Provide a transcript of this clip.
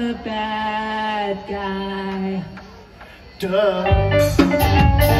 the bad guy. Duh.